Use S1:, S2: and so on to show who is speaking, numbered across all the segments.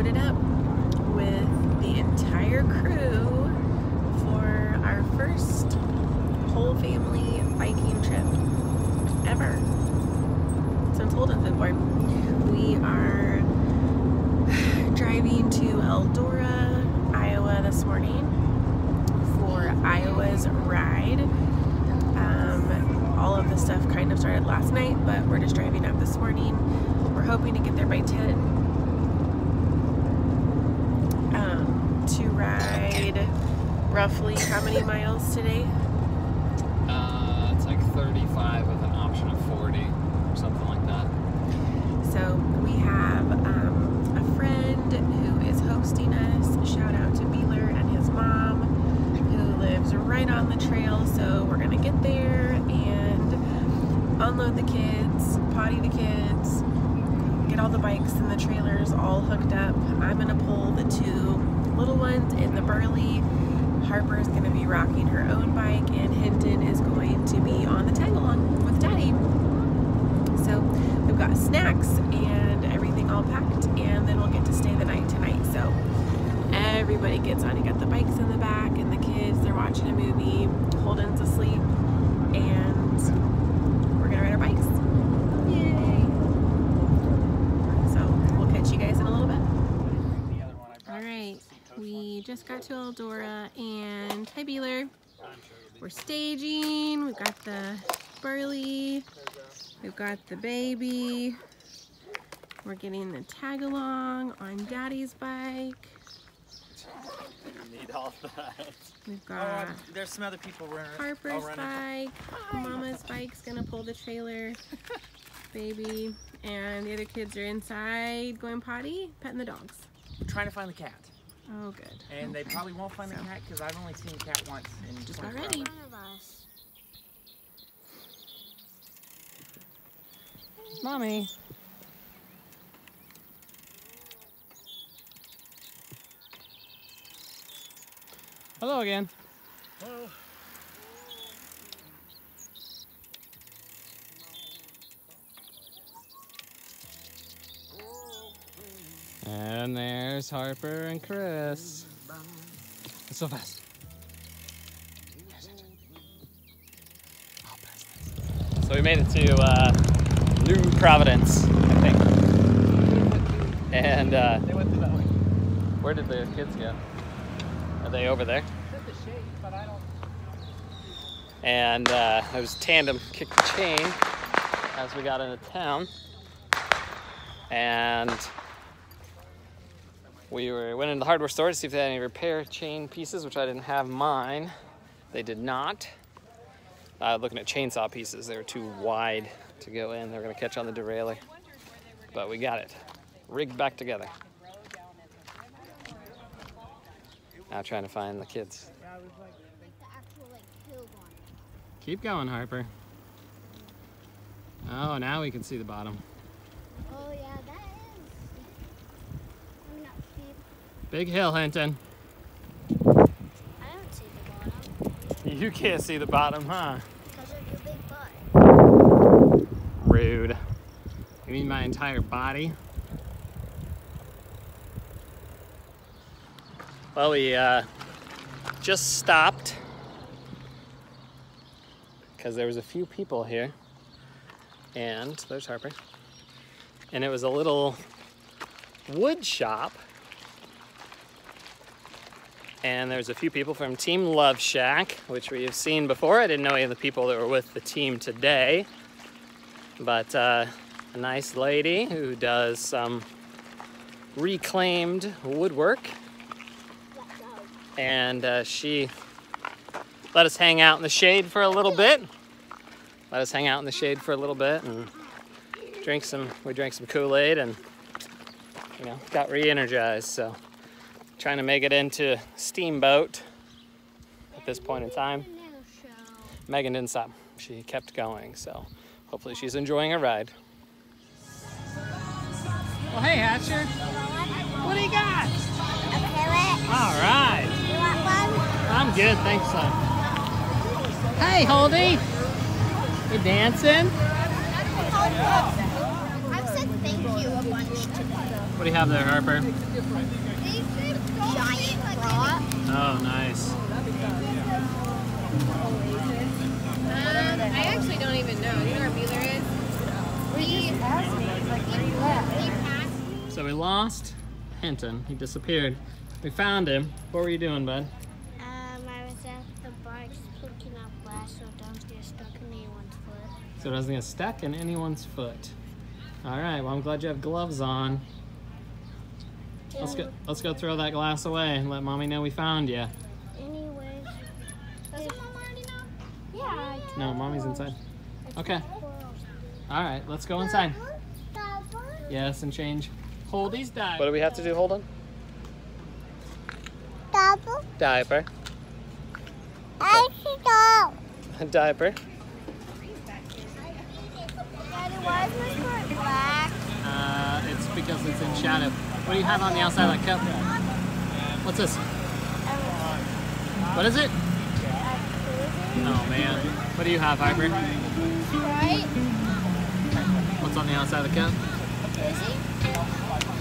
S1: loaded up with the entire crew for our first whole family biking trip ever since Holden's been born. We are driving to Eldora, Iowa this morning for Iowa's ride. Um, all of the stuff kind of started last night, but we're just driving up this morning. We're hoping to get there by 10 um, to ride roughly how many miles today?
S2: Uh, it's like 35 with an option of 40 or something like that.
S1: So we have um, a friend who is hosting us. Shout out to Beeler and his mom, who lives right on the trail. So we're gonna get there and unload the kids, potty the kids, get all the bikes and the trailers all hooked up. I'm gonna pull the two little ones in the Burley. Harper is gonna be rocking her own bike, and Hinton is going to be on the tag along with Daddy. So we've got snacks and everything all packed and then we'll get to stay the night tonight. So everybody gets on. You got the bikes in the back and the kids, they're watching a movie, Holden's asleep, and we're gonna ride our bikes. Yay! So we'll catch you guys in a little bit. All right, we just got to Eldora and hi Beeler. We're staging, we've got the Burley, We've got the baby. We're getting the tag along on Daddy's bike.
S2: Need all that.
S1: We've
S3: Oh,
S1: got
S3: uh, there's some other people running.
S1: Harper's
S3: all running.
S1: bike. Mama's bike's gonna pull the trailer. Baby. And the other kids are inside going potty, petting the dogs.
S3: We're trying to find the cat,
S1: Oh, good.
S3: and they probably won't find the cat because I've only seen the cat once in
S1: Just
S3: 24
S1: got ready.
S3: hours.
S2: Mommy. Hello again. And there's Harper and Chris. It's so fast. So we made it to uh, New Providence, I think. And uh,
S3: They went through that way.
S2: where did the kids go? Are they over there?
S3: It's in the shade, but I don't.
S2: And uh, I was tandem kicked the chain as we got into town. And we were went into the hardware store to see if they had any repair chain pieces, which I didn't have mine. They did not. Uh, looking at chainsaw pieces, they were too wide to go in. They were gonna catch on the derailleur, but we got it rigged back together. Now trying to find the kids. Keep going, Harper. Oh, now we can see the bottom.
S4: Oh yeah, that is. I mean, not steep.
S2: Big hill, Hinton.
S4: I don't see the bottom
S2: You can't see the bottom, huh?
S4: because of your big butt.
S2: Rude. You mean my entire body? Well, we uh, just stopped because there was a few people here, and there's Harper, and it was a little wood shop, and there's a few people from Team Love Shack, which we have seen before. I didn't know any of the people that were with the team today, but uh, a nice lady who does some reclaimed woodwork and uh, she let us hang out in the shade for a little bit. Let us hang out in the shade for a little bit and drink some. We drank some Kool-Aid and you know got re-energized. So trying to make it into Steamboat at this point in time. Megan didn't stop. She kept going. So hopefully she's enjoying her ride. Well, hey Hatcher, what do you got?
S4: A carrot.
S2: All right.
S4: You want one?
S2: I'm good, thanks, son. Hey, Holdy. You dancing?
S4: I've said thank you a bunch today.
S2: What do you have there, Harper?
S4: Giant.
S2: Oh, nice.
S1: Um, I actually don't even know. Do You know where Beeler is?
S4: He asked me, like, where you at? He.
S2: So we lost Hinton. He disappeared. We found him. What were you doing, bud?
S4: Um, I was at the bar just picking up glass so don't get stuck in anyone's foot.
S2: So it doesn't get stuck in anyone's foot. All right. Well, I'm glad you have gloves on. Let's go. Let's go throw that glass away and let mommy know we found you.
S4: Anyways. Doesn't mom already know? Yeah. I
S2: No, mommy's inside. Okay. All right. Let's go inside.
S4: Double.
S2: Yes, and change Holdy's diaper. What do we have to do, Holden?
S4: Double.
S2: Diaper.
S4: I see go.
S2: diaper.
S4: Daddy, why is my skirt black?
S2: Uh, it's because it's in shadow. What do you have on the outside of that cup? What's this? What is it? Oh man. What do you have, Harper?
S4: Right?
S2: What's on the outside of the cup?
S4: Is he?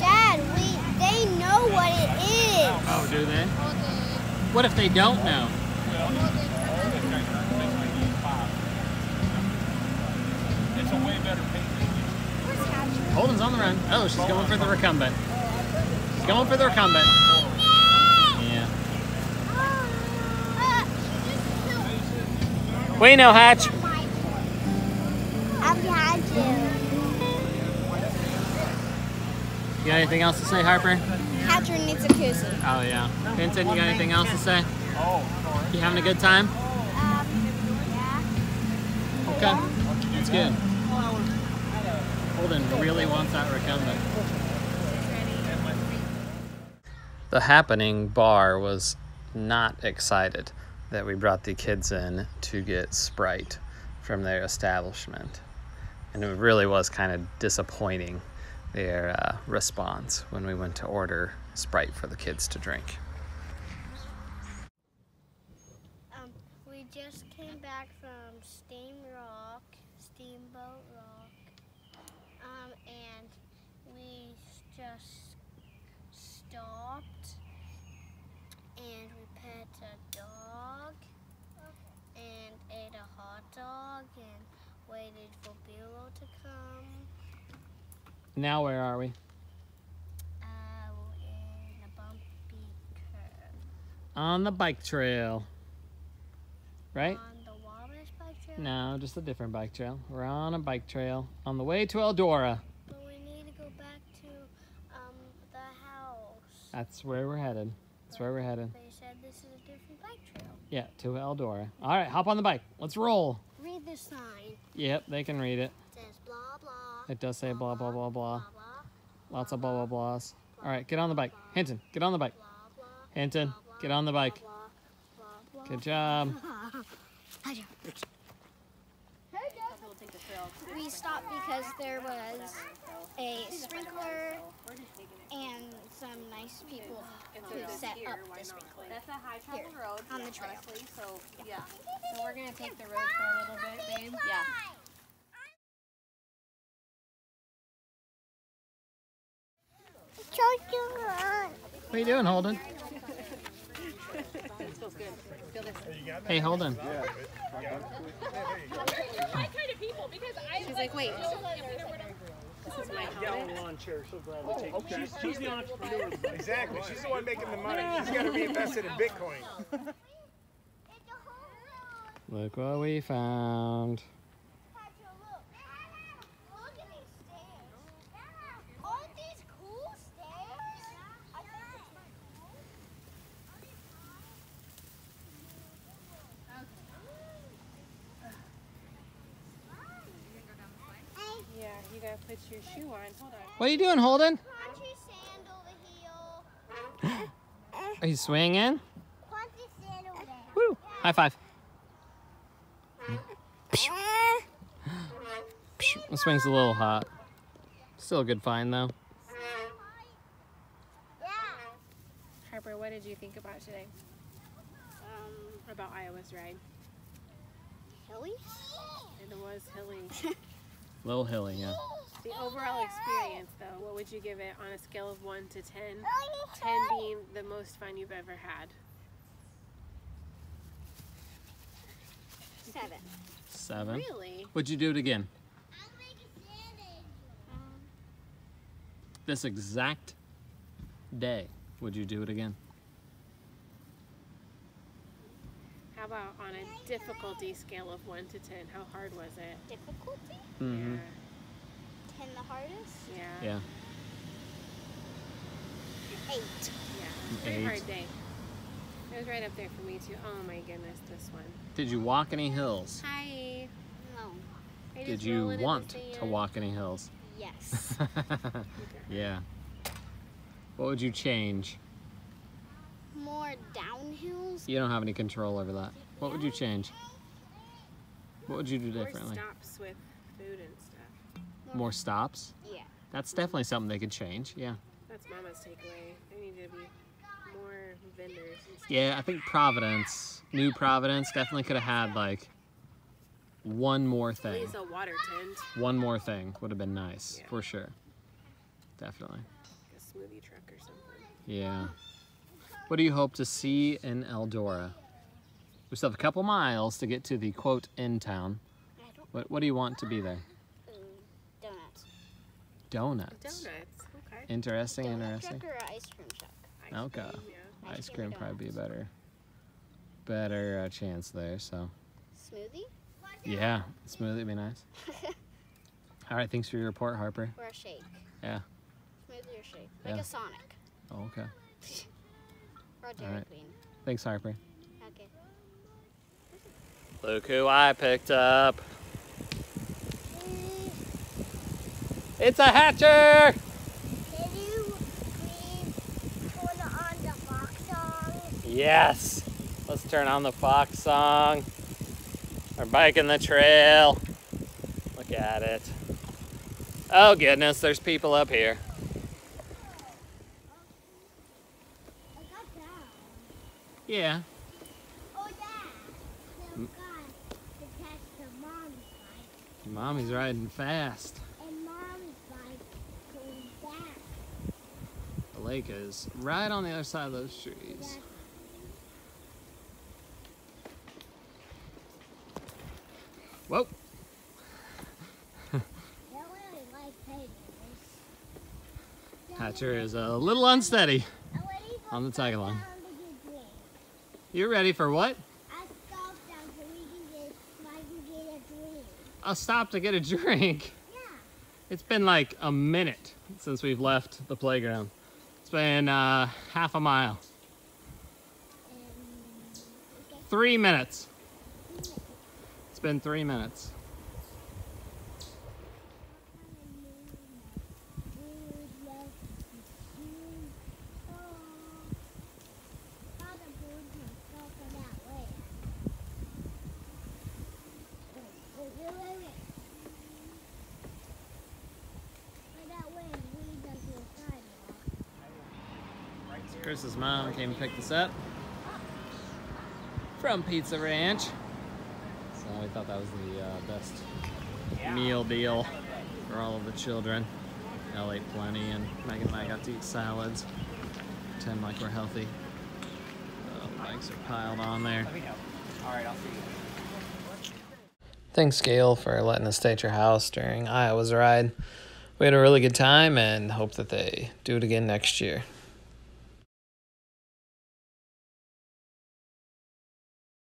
S4: Dad, we they know what it is.
S2: Oh, do they? What if they don't know?
S5: It's a way better
S2: Holden's on the run. Oh, she's going for the recumbent. She's going for the recumbent. Yeah. We know, Hatch.
S4: I'm behind you.
S2: You got anything else to say, Harper?
S4: Hatcher needs a koozie.
S2: Oh yeah. Vincent, you got anything else to say? Oh, You having a good time?
S4: Um, yeah.
S2: Okay. That's good. Holden really wants that recumbent. The happening bar was not excited that we brought the kids in to get Sprite from their establishment. And it really was kind of disappointing their uh, response when we went to order Sprite for the kids to drink.
S4: Um, we just came back from Steam Rock, Steamboat Rock, um, and we just stopped and we pet a dog and ate a hot dog and waited for Beeler to come.
S2: Now, where are we?
S4: Uh, we're in a bumpy curve
S2: On the bike trail. Right?
S4: on the Wabash bike trail.
S2: No, just a different bike trail. We're on a bike trail on the way to Eldora.
S4: But we need to go back to um the house.
S2: That's where we're headed. That's where we're headed.
S4: They said this is a different bike trail.
S2: Yeah, to Eldora. All right, hop on the bike. Let's roll.
S4: Read this sign.
S2: Yep, they can read it.
S4: It says blah blah.
S2: It does say blah, blah, blah, blah.
S4: blah
S2: Lots of blah, blah, blahs. All right, get on the bike. Hinton, get on the bike.
S4: blah blah.
S2: Hinton, get on the bike.
S4: Blah blah blah.
S2: Good job.
S4: We stopped because there was a sprinkler and some nice people who set up the sprinkler.
S1: That's a high travel
S4: Here,
S1: road.
S4: on the trail.
S1: honestly, so yeah. So we're gonna take the road for a little bit, babe. Yeah.
S2: What are you doing, Holden? Hey, Holden.
S1: She's like, wait.
S5: She's, she's the entrepreneur. Exactly. She's the one making the money. She's got to be invested in Bitcoin.
S2: Look what we found.
S4: Aren't these cool stairs? I think it's pretty cool.
S1: Yeah, you your shoe on. Hold on.
S2: What are you doing, Holden?
S4: Sandal heel.
S2: Are you swinging?
S4: Country sandal.
S2: Woo! High five. The swing's a little hot. Still a good find, though.
S4: Yeah.
S1: Harper, what did you think about today?
S4: Um,
S1: About Iowa's ride?
S4: hilly?
S1: It was hilly.
S2: Little hilly, yeah.
S1: The overall experience, though, what would you give it on a scale of 1 to 10? 10 being the most fun you've ever had.
S4: Seven.
S2: Seven.
S1: Really?
S2: Would you do it again? This exact day, would you do it again?
S1: How about on a difficulty scale of 1 to 10? How hard was it?
S4: Difficulty?
S2: Mm-hmm.
S4: Ten the hardest?
S1: Yeah.
S2: Yeah.
S4: Eight.
S1: Yeah. It was very
S2: Eight.
S1: hard day. It was right up there for me, too. Oh my goodness, this one.
S2: Did you walk any hills?
S1: Hi.
S4: No.
S1: Are
S2: Did you
S1: rolling in the
S2: want to walk any hills?
S4: Yes.
S2: yeah. What would you change?
S4: More downhills?
S2: You don't have any control over that. What would you change? What would you do
S1: Or
S2: differently?
S1: stops with food and stuff.
S2: More stops?
S4: Yeah.
S2: That's definitely something they could change. Yeah.
S1: That's Mama's takeaway. There need to be more vendors and stuff.
S2: Yeah, I think Providence, New Providence, definitely could have had like one more
S1: At
S2: thing.
S1: least a water tent,
S2: One more thing would have been nice
S1: Yeah.
S2: for sure. Definitely.
S1: a smoothie truck or something.
S2: Yeah. What do you hope to see in Eldora? We still have a couple miles to get to the quote in town. What, what do you want to be there?
S4: donuts.
S2: Donuts.
S1: Donuts. Okay.
S2: Interesting,
S4: Donut
S2: interesting.
S4: truck or ice cream truck?
S1: Ice
S2: Okay.
S1: cream, yeah.
S4: Ice
S2: Ice
S4: cream
S2: cream probably be a better, better uh, chance there. So
S4: Smoothie
S2: yeah, smoothie would be nice. All right, thanks for your report, Harper.
S4: or a shake?
S2: Yeah.
S4: Smoothie or shake? Like
S2: Yeah.
S4: a Sonic
S2: Oh, okay.
S4: or a Dairy
S2: Alright.
S4: Queen.
S2: Thanks, Harper.
S4: Okay.
S2: Look who I picked up. It's a hatcher.
S4: Can you please turn on the Fox song?
S2: Yes. Let's turn on the Fox song. We're biking the trail. Look at it. Oh goodness, there's people up here.
S4: I got that.
S2: Yeah.
S4: Oh, yeah. The guy the mom's bike,
S2: Mommy's riding fast.
S4: and mom's bike going back.
S2: The lake is right on the other side of those trees. Whoa.
S4: That one I like playing with.
S2: Hatcher is a little unsteady.
S4: I want to go
S2: on the tag along.
S4: down to get drink.
S2: You ready for what?
S4: I stopped down so get, so I can get a drink.
S2: A stop to get a drink.
S4: Yeah.
S2: It's been like a minute since we've left the playground. It's been uh, half a mile.
S4: And okay.
S2: Three minutes. It's been three minutes. Chris's mom came and picked us up from Pizza Ranch. So we thought that was the uh, best meal deal for all of the children. Elle ate plenty, and Megan and I got to eat salads. Pretend like we're healthy. Uh, the bikes are piled on there.
S3: Let me know. All right, I'll see you.
S2: Thanks, Gail, for letting us stay at your house during Iowa's ride. We had a really good time and hope that they do it again next year.